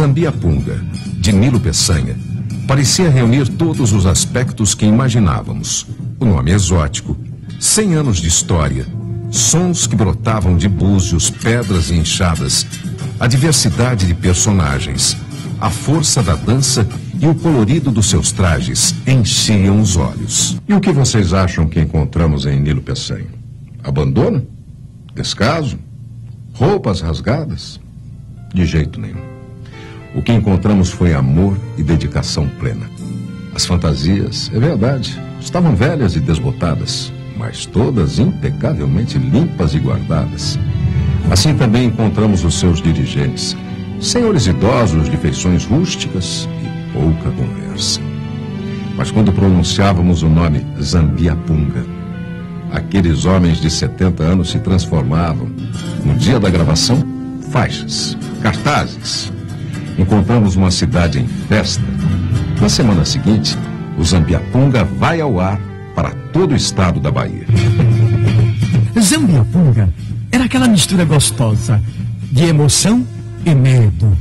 Zambiapunga, de Nilo Peçanha, parecia reunir todos os aspectos que imaginávamos. O nome exótico, 100 anos de história, sons que brotavam de búzios, pedras e enxadas, a diversidade de personagens, a força da dança e o colorido dos seus trajes enchiam os olhos. E o que vocês acham que encontramos em Nilo Peçanha? Abandono? Descaso? Roupas rasgadas? De jeito nenhum. O que encontramos foi amor e dedicação plena. As fantasias, é verdade, estavam velhas e desbotadas, mas todas impecavelmente limpas e guardadas. Assim também encontramos os seus dirigentes, senhores idosos de feições rústicas e pouca conversa. Mas quando pronunciávamos o nome Zambiapunga, aqueles homens de 70 anos se transformavam, no dia da gravação, faixas, cartazes, encontramos uma cidade em festa. Na semana seguinte, o Zambiapunga vai ao ar para todo o estado da Bahia. Zambiapunga era aquela mistura gostosa de emoção e medo.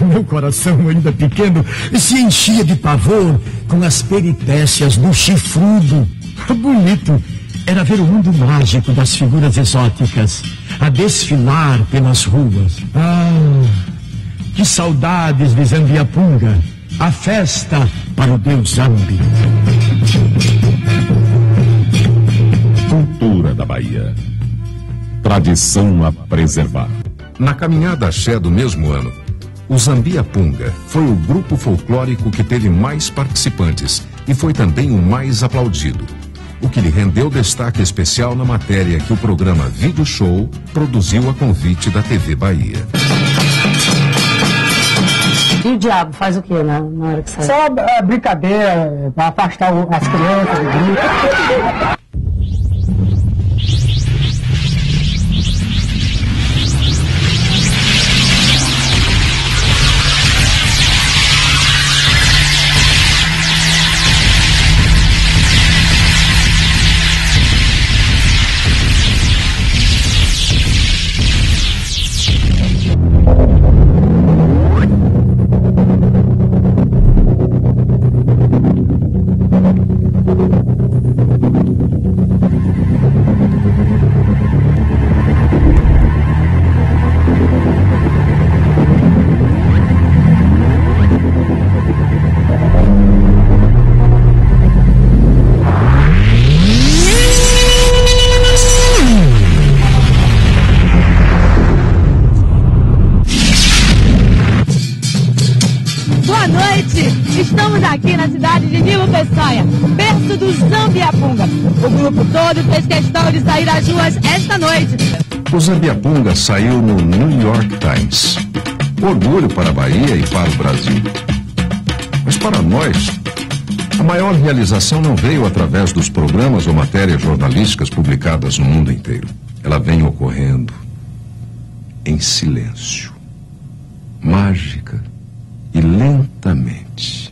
Meu coração, ainda pequeno, se enchia de pavor com as peripécias do chifrudo. Bonito era ver o mundo mágico das figuras exóticas a desfilar pelas ruas. Ah, que saudades de Zambiapunga, a festa para o deus Zambi. Cultura da Bahia. Tradição a preservar. Na caminhada axé do mesmo ano, o Zambiapunga foi o grupo folclórico que teve mais participantes e foi também o mais aplaudido, o que lhe rendeu destaque especial na matéria que o programa Vídeo Show produziu a convite da TV Bahia. E o diabo faz o que na, na hora que sai? Só é, brincadeira, para afastar o- as crianças noite! Estamos aqui na cidade de Nilo Peçanha, berço do Zambiapunga. O grupo todo fez questão de sair às ruas esta noite. O Zambiapunga saiu no New York Times. Orgulho para a Bahia e para o Brasil. Mas para nós, a maior realização não veio através dos programas ou matérias jornalísticas publicadas no mundo inteiro. Ela vem ocorrendo em silêncio e lentamente.